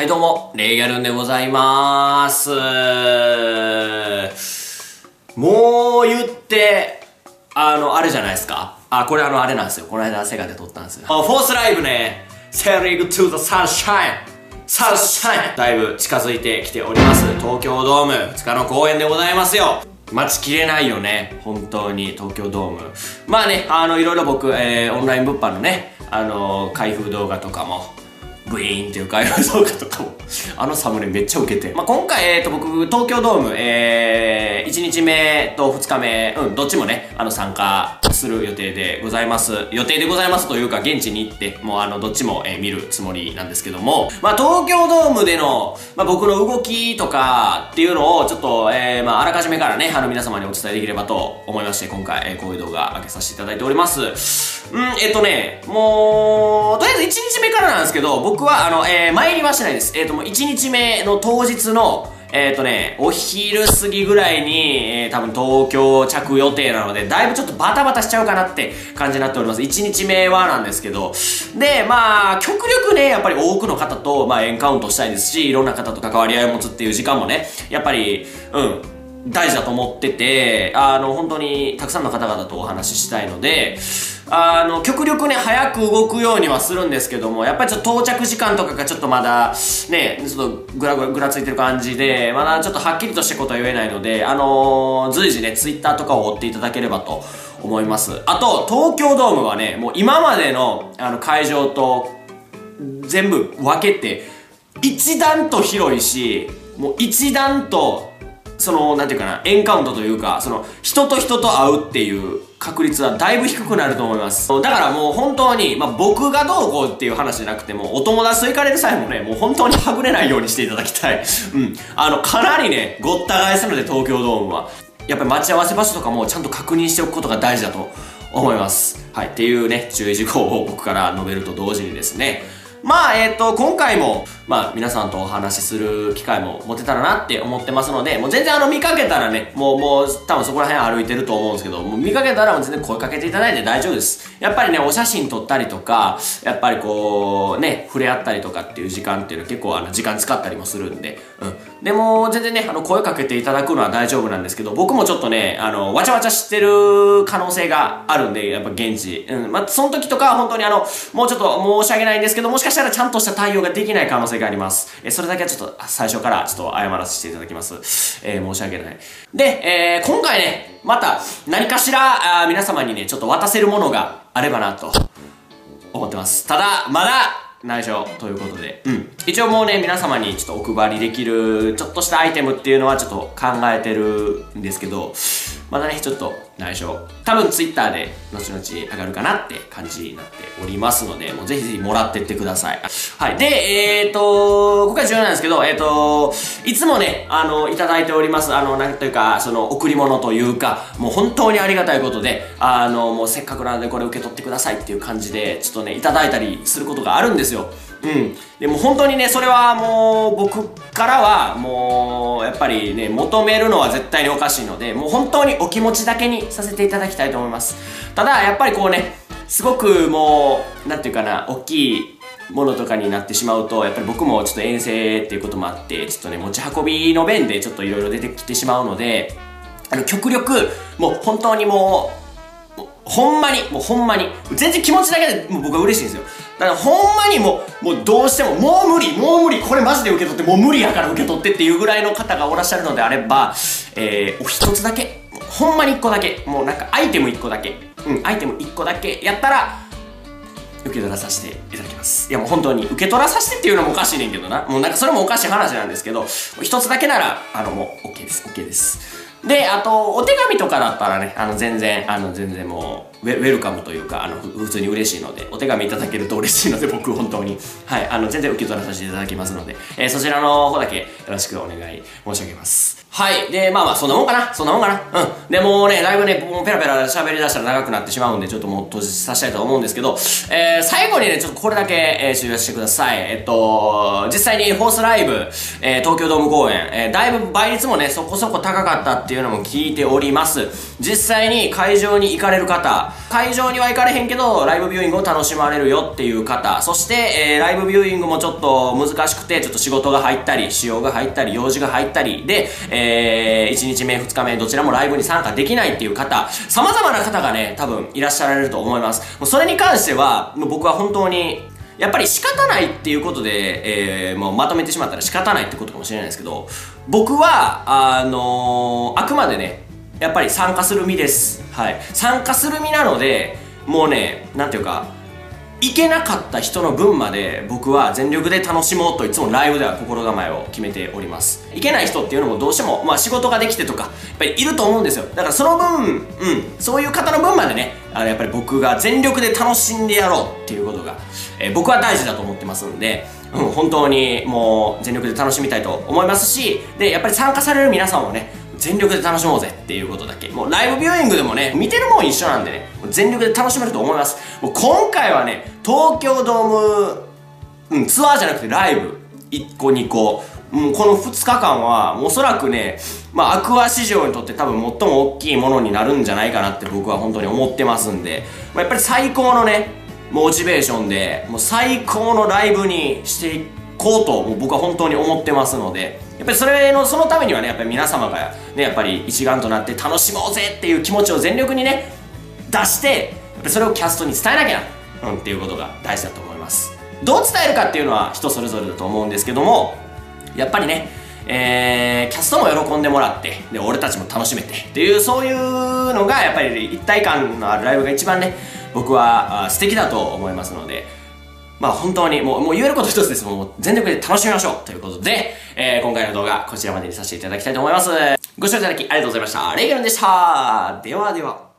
はいどうも、レイギャルンでございまーす。もう言って、あの、あれじゃないですか？あ、これあの、あれなんですよ。この間セガで撮ったんですよ。あ、フォースライブね、Sailing to the Sunshine! サンシャインだいぶ近づいてきております。東京ドーム2日の公演でございますよ。待ちきれないよね。本当に、東京ドーム。まあね、あの、いろいろ僕、えー、オンライン物販のね、あの、開封動画とかも、ブイーンっていう開封動画とかもあのサムネめっちゃウケて。まあ、今回、えっ、ー、と、僕、東京ドーム、えー、1日目と2日目、うん、どっちもね、あの、参加する予定でございます。予定でございますというか、現地に行って、もうあの、どっちも、えー、見るつもりなんですけども、まあ、東京ドームでの、まあ、僕の動きとかっていうのを、ちょっと、えー、まあ、あらかじめからね、あの、皆様にお伝えできればと思いまして、今回、えー、こういう動画上げさせていただいております。うん、えっ、とね、もう、とりあえず1日目からなんですけど、僕僕は、あの、えー、参りはしてないです。えっ、と、もう1日目の当日の、えっ、ー、とね、お昼過ぎぐらいに、えー、多分東京着予定なので、だいぶちょっとバタバタしちゃうかなって感じになっております。1日目はなんですけど。で、まあ、極力ね、やっぱり多くの方と、まあ、エンカウントしたいですし、いろんな方と関わり合いを持つっていう時間もね、やっぱり、うん、大事だと思ってて、あの、本当にたくさんの方々とお話ししたいので、あの、極力ね、早く動くようにはするんですけども、やっぱりちょっと到着時間とかがちょっとまだ、ね、ちょっとぐらぐらぐらついてる感じで、まだちょっとはっきりとしたことは言えないので、あのー、随時ね、ツイッターとかを追っていただければと思います。あと、東京ドームはね、もう今までの、あの、会場と、全部分けて、一段と広いし、もう一段とその、なんていうかな、エンカウントというか、その、人と人と会うっていう確率はだいぶ低くなると思います。だからもう本当に、まあ、僕がどうこうっていう話じゃなくても、お友達と行かれる際もね、もう本当にはぐれないようにしていただきたい。うん。あの、かなりね、ごった返すので、東京ドームは。やっぱり待ち合わせ場所とかもちゃんと確認しておくことが大事だと思います。はい。っていうね、注意事項を僕から述べると同時にですね、まあ、えっ、ー、と、今回も、まあ、皆さんとお話しする機会も持てたらなって思ってますので、もう全然あの、見かけたらね、もう、もう、多分そこら辺歩いてると思うんですけど、もう見かけたらもう全然声かけていただいて大丈夫です。やっぱりね、お写真撮ったりとか、やっぱりこう、ね、触れ合ったりとかっていう時間っていうのは結構あの、時間使ったりもするんで、うん。でも、全然ね、あの、声かけていただくのは大丈夫なんですけど、僕もちょっとね、あの、わちゃわちゃ知ってる可能性があるんで、やっぱ現地。うん。まあ、その時とかは本当にあの、もうちょっと申し訳ないんですけど、もしかしたらちゃんとした対応ができない可能性があります。えそれだけはちょっと最初からちょっと謝らせていただきます。えー、申し訳ない。で、えー、今回ね、また何かしらあ皆様にね、ちょっと渡せるものがあればなと思ってます。ただ、まだ内緒ということで、うん。一応もうね、皆様にちょっとお配りできる、ちょっとしたアイテムっていうのはちょっと考えてるんですけど、まだね、ちょっと内緒。多分 Twitter で後々上がるかなって感じになっておりますので、もうぜひぜひもらってってください。はい。で、えーと、今回重要なんですけど、えーと、いつもね、あの、いただいております、あの、なんというか、その、贈り物というか、もう本当にありがたいことで、あの、もうせっかくなのでこれ受け取ってくださいっていう感じで、ちょっとね、いただいたりすることがあるんですよ。うん。でも本当にね、それはもう僕からはもうやっぱりね、求めるのは絶対におかしいので、もう本当にお気持ちだけにさせていただきたいと思います。ただ、やっぱりこうね、すごくもう、なんていうかな、大きいものとかになってしまうと、やっぱり僕もちょっと遠征っていうこともあって、ちょっとね、持ち運びの便でちょっといろいろ出てきてしまうので、あの、極力、もう本当にもう、ほんまに、もうほんまに、全然気持ちだけでもう僕は嬉しいんですよ。だからほんまにもう、もうどうしても、もう無理、もう無理、これマジで受け取って、もう無理やから受け取ってっていうぐらいの方がおらっしゃるのであれば、えー、お一つだけ、ほんまに一個だけ、もうなんかアイテム一個だけ、うん、アイテム一個だけやったら、受け取らさせていただきます。いやもう本当に、受け取らさせてっていうのもおかしいねんけどな。もうなんかそれもおかしい話なんですけど、一つだけなら、あのもう OK です、OK です。で、あと、お手紙とかだったらね、あの、全然、あの、全然もう、ウェルカムというか、あの、普通に嬉しいので、お手紙いただけると嬉しいので、僕本当に、はい、あの、全然受け取らさせていただきますので、えー、そちらの方だけよろしくお願い申し上げます。はい。で、まあまあ、そんなもんかな？そんなもんかな？うん。で、もうね、だいぶね、もうペラペラ喋り出したら長くなってしまうんで、ちょっともう閉じさせたいと思うんですけど、えー、最後にね、ちょっとこれだけ、えー、終了してください。えっと、実際にフォースライブ、えー、東京ドーム公演、えー、だいぶ倍率もね、そこそこ高かったっていうのも聞いております。実際に会場に行かれる方、会場には行かれへんけど、ライブビューイングを楽しまれるよっていう方、そして、えー、ライブビューイングもちょっと難しくて、ちょっと仕事が入ったり、仕様が入ったり、用事が入ったり、で、えー、1日目、2日目、どちらもライブに参加できないっていう方、様々な方がね、多分いらっしゃられると思います。もうそれに関しては、もう僕は本当に、やっぱり仕方ないっていうことで、えー、もうまとめてしまったら仕方ないってことかもしれないですけど、僕は、あのー、あくまでね、やっぱり参加する身です。はい。参加する身なので、もうね、なんていうか、行けなかった人の分まで僕は全力で楽しもうといつもライブでは心構えを決めております行けない人っていうのもどうしてもまあ仕事ができてとかやっぱりいると思うんですよだからその分うんそういう方の分までねあのやっぱり僕が全力で楽しんでやろうっていうことが、えー、僕は大事だと思ってますんで、うん、本当にもう全力で楽しみたいと思いますしでやっぱり参加される皆さんもね全力で楽しもうぜっていうことだけ。もうライブビューイングでもね、見てるもん一緒なんでね、全力で楽しめると思います。もう今回はね、東京ドーム、うん、ツアーじゃなくてライブ、1個2個、もうこの2日間は、おそらくね、まあ、アクア市場にとって多分最も大きいものになるんじゃないかなって僕は本当に思ってますんで、まあ、やっぱり最高のね、モチベーションで、もう最高のライブにしていってこうと、僕は本当に思ってますので、やっぱりそれの、そのためにはね、やっぱり皆様がね、やっぱり一丸となって楽しもうぜっていう気持ちを全力にね、出して、やっぱそれをキャストに伝えなきゃな、うん、っていうことが大事だと思います。どう伝えるかっていうのは人それぞれだと思うんですけども、やっぱりね、えー、キャストも喜んでもらって、で、俺たちも楽しめてっていう、そういうのが、やっぱり一体感のあるライブが一番ね、僕は素敵だと思いますので、まあ本当にもう、もう言えること一つです。もう全力で楽しみましょうということで、えー、今回の動画こちらまでにさせていただきたいと思います。ご視聴いただきありがとうございました。レイガルンでした。ではでは。